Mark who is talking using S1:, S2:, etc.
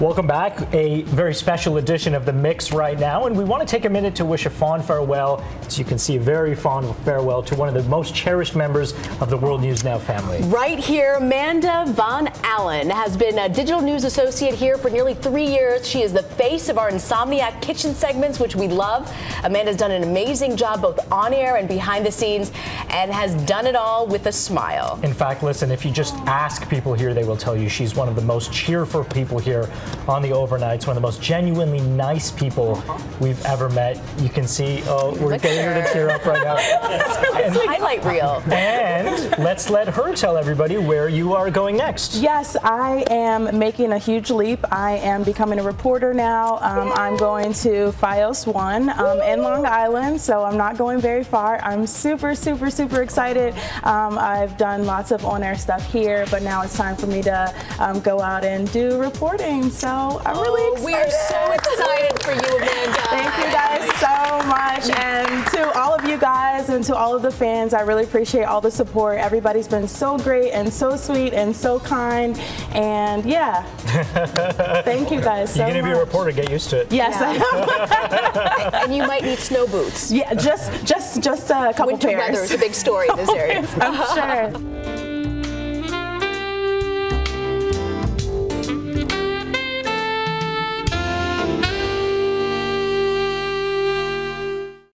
S1: Welcome back. A very special edition of The Mix right now. And we want to take a minute to wish a fond farewell. As you can see, a very fond farewell to one of the most cherished members of the World News Now family.
S2: Right here, Amanda Van Allen has been a digital news associate here for nearly three years. She is the face of our Insomniac kitchen segments, which we love. Amanda's done an amazing job both on air and behind the scenes and has done it all with a smile.
S1: In fact, listen, if you just ask people here, they will tell you she's one of the most cheerful people here on the overnights, one of the most genuinely nice people we've ever met. You can see, oh, we're
S2: Look
S1: getting
S2: at
S1: her to tear up right now.
S2: It's a highlight reel.
S1: And let's let her tell everybody where you are going next.
S3: Yes, I am making a huge leap. I am becoming a reporter now. Um, I'm going to FiOS One um, in Long Island, so I'm not going very far. I'm super, super, super excited. Um, I've done lots of on-air stuff here, but now it's time for me to um, go out and do reporting. So I'm really excited.
S2: We are so excited for you, Amanda.
S3: Thank you guys so much. And to all of you guys and to all of the fans, I really appreciate all the support. Everybody's been so great and so sweet and so kind. And yeah, thank you guys so
S1: You're going to be a reporter, get used to it.
S3: Yes, I am.
S2: And you might need snow boots.
S3: yeah, just just just a couple
S2: Winter
S3: pairs.
S2: weather is a big story in this area.
S3: I'm sure.